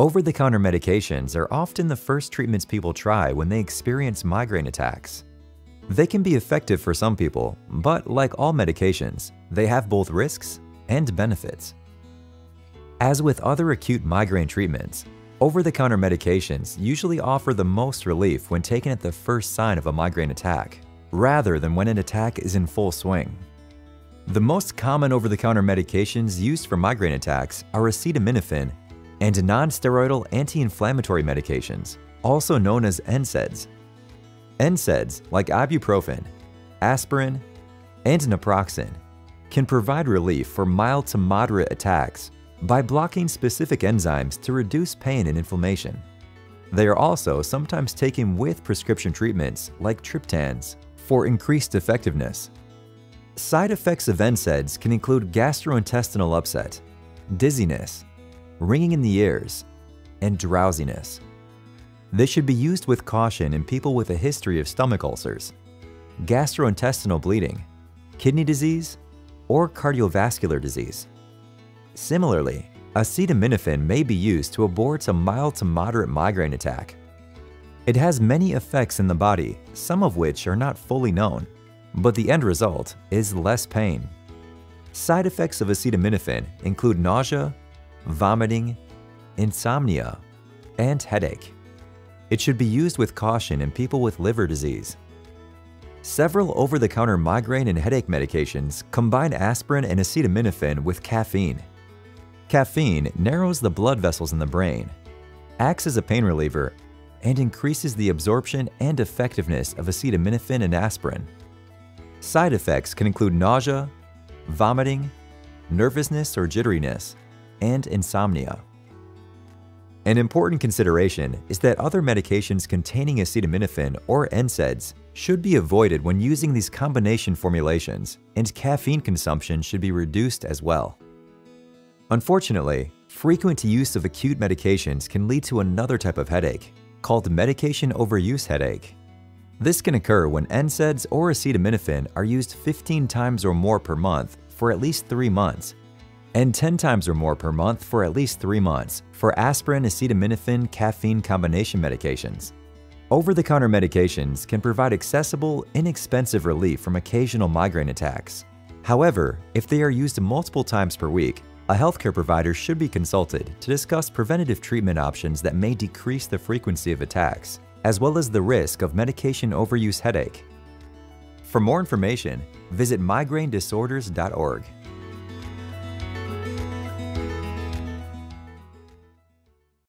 Over-the-counter medications are often the first treatments people try when they experience migraine attacks. They can be effective for some people, but like all medications, they have both risks and benefits. As with other acute migraine treatments, over-the-counter medications usually offer the most relief when taken at the first sign of a migraine attack, rather than when an attack is in full swing. The most common over-the-counter medications used for migraine attacks are acetaminophen and non-steroidal anti-inflammatory medications, also known as NSAIDs. NSAIDs like ibuprofen, aspirin, and naproxen can provide relief for mild to moderate attacks by blocking specific enzymes to reduce pain and inflammation. They are also sometimes taken with prescription treatments like triptans for increased effectiveness. Side effects of NSAIDs can include gastrointestinal upset, dizziness, ringing in the ears, and drowsiness. They should be used with caution in people with a history of stomach ulcers, gastrointestinal bleeding, kidney disease, or cardiovascular disease. Similarly, acetaminophen may be used to abort a mild to moderate migraine attack. It has many effects in the body, some of which are not fully known, but the end result is less pain. Side effects of acetaminophen include nausea, vomiting, insomnia, and headache. It should be used with caution in people with liver disease. Several over-the-counter migraine and headache medications combine aspirin and acetaminophen with caffeine. Caffeine narrows the blood vessels in the brain, acts as a pain reliever, and increases the absorption and effectiveness of acetaminophen and aspirin. Side effects can include nausea, vomiting, nervousness or jitteriness, and insomnia. An important consideration is that other medications containing acetaminophen or NSAIDs should be avoided when using these combination formulations, and caffeine consumption should be reduced as well. Unfortunately, frequent use of acute medications can lead to another type of headache, called medication overuse headache. This can occur when NSAIDs or acetaminophen are used 15 times or more per month for at least 3 months and 10 times or more per month for at least 3 months for aspirin acetaminophen caffeine combination medications. Over-the-counter medications can provide accessible, inexpensive relief from occasional migraine attacks. However, if they are used multiple times per week, a healthcare provider should be consulted to discuss preventative treatment options that may decrease the frequency of attacks, as well as the risk of medication overuse headache. For more information, visit migrainedisorders.org.